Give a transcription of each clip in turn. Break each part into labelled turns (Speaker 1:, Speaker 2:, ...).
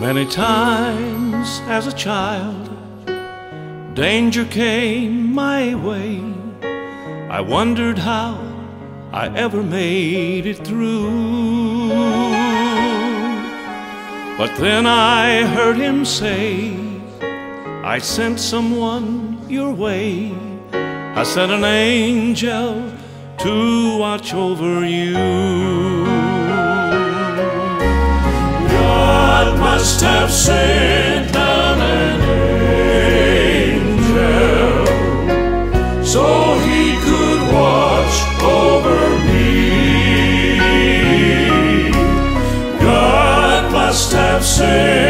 Speaker 1: Many times as a child, danger came my way. I wondered how I ever made it through. But then I heard him say, I sent someone your way. I sent an angel to watch over you. Must have sent down an angel so he could watch over me. God must have sent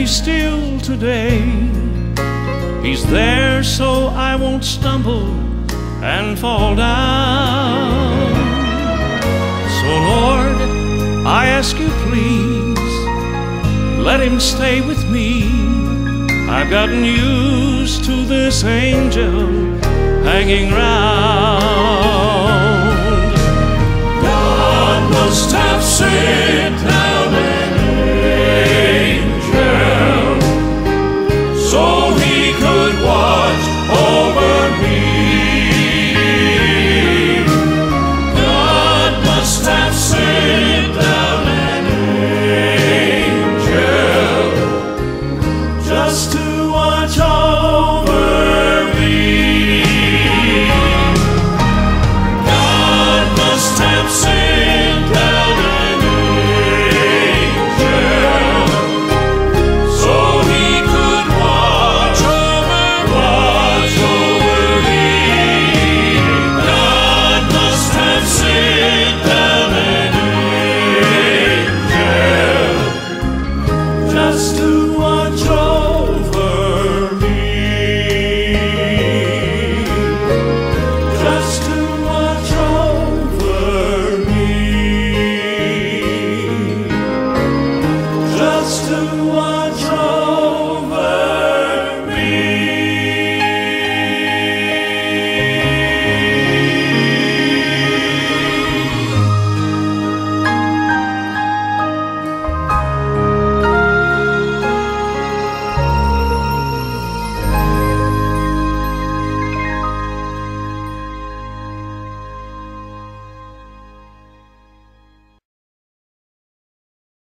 Speaker 1: me still today. He's there so I won't stumble and fall down. So, Lord, I ask you please, let him stay with me. I've gotten used to this angel hanging round. God must have sent to watch over